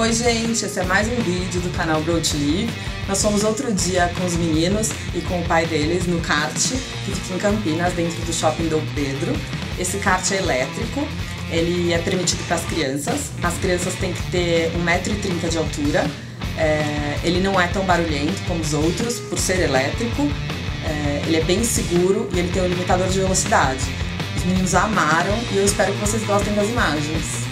Oi gente, esse é mais um vídeo do canal Grow to Live. Nós fomos outro dia com os meninos e com o pai deles no kart, que fica em Campinas, dentro do Shopping Dom Pedro. Esse kart é elétrico, ele é permitido para as crianças. As crianças têm que ter 1,30m de altura. É, ele não é tão barulhento como os outros, por ser elétrico. É, ele é bem seguro e ele tem um limitador de velocidade. Os meninos amaram e eu espero que vocês gostem das imagens.